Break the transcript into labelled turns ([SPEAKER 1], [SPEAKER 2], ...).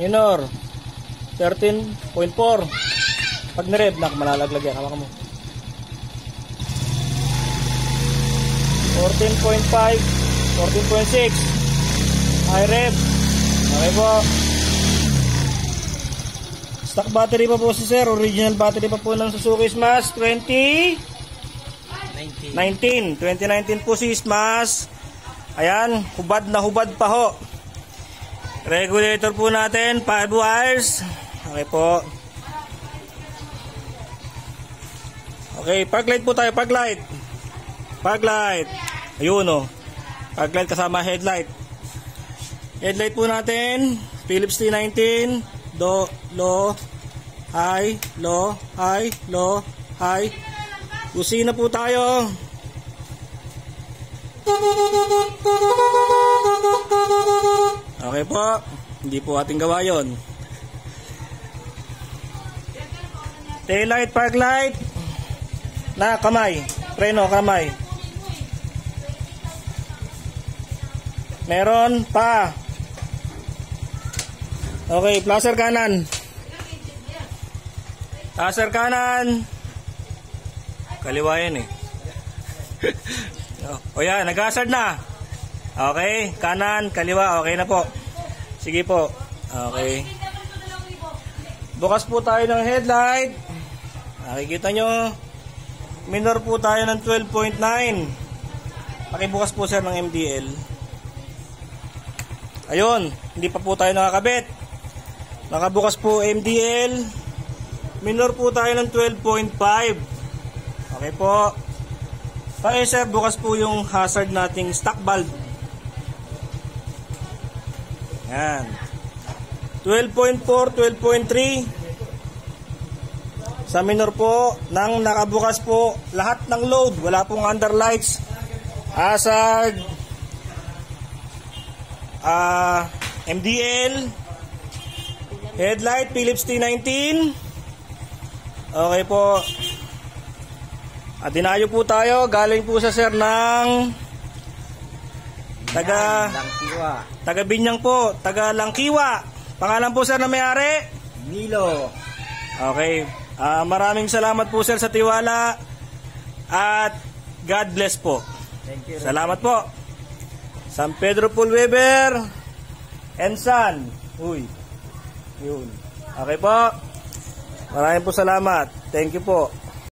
[SPEAKER 1] Minor. 13.4. Pag nirev, nak, malalaglag yan. Hawakan mo. 14.5. 14.6. High rev. Okay po. Stock battery pa po si sir. Original battery pa po ng Suzuki Smash 20 19. 2019 po si Smash. Ayan, hubad na hubad pa ho. Regulator po natin, 5 wires. Okay po. Okay, park light po tayo, park light. Park light. Ayun o. Oh. Park light kasama headlight. Headlight po natin, Philips T19, do, low, high, low, high, low, high. Kusina po tayo. Hindi po ating gawa yon. Taillight, park light. Na, kamay. Preno, kamay. Meron pa. Okay, placer kanan. Placer kanan. Kaliwa yan eh. o yan, nag-hazard na. Okay, kanan, kaliwa, okay na po. Sige po. Okay. Bukas po tayo ng headlight. Nakikita nyo, minor po tayo ng 12.9. Pakibukas po sir ng MDL. Ayun, hindi pa po tayo nakakabit. Nakabukas po MDL. Minor po tayo ng 12.5. Okay po. Okay sir, bukas po yung hazard nating stock valve. Yan. 12.4, 12.3. Sa minor po, nang nakabukas po lahat ng load. Wala pong underlights. Asag. Uh, MDL. Headlight, Philips T19. Okay po. At dinayo po tayo. Galing po sa sir ng taga
[SPEAKER 2] Langkiwa.
[SPEAKER 1] taga Binyang po, taga Langkiwa. Pangalan po sir na may-ari?
[SPEAKER 2] Milo.
[SPEAKER 1] Okay. Ah, maraming salamat po sir sa tiwala at God bless po.
[SPEAKER 2] Thank you.
[SPEAKER 1] Salamat po. San Pedro Pulweber and San. Uy. Yun. Okay po. Maraming po salamat. Thank you po.